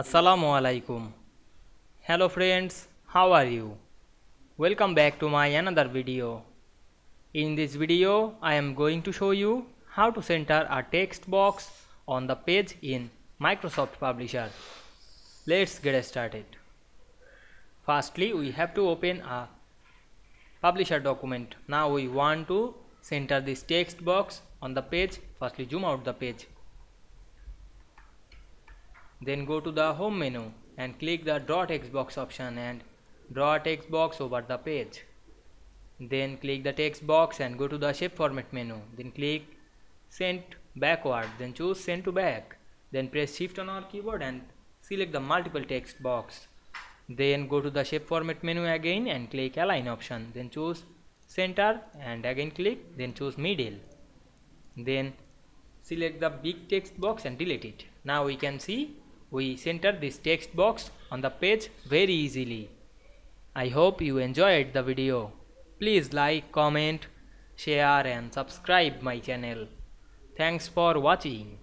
Assalamu alaikum. Hello friends, how are you? Welcome back to my another video. In this video, I am going to show you how to center a text box on the page in Microsoft Publisher. Let's get started. Firstly, we have to open a Publisher document. Now we want to center this text box on the page. Firstly, zoom out the page then go to the home menu and click the draw text box option and draw a text box over the page. Then click the text box and go to the shape format menu. Then click send backward. Then choose send to back. Then press shift on our keyboard and select the multiple text box. Then go to the shape format menu again and click align option. Then choose center and again click. Then choose middle. Then select the big text box and delete it. Now we can see we center this text box on the page very easily. I hope you enjoyed the video. Please like, comment, share and subscribe my channel. Thanks for watching.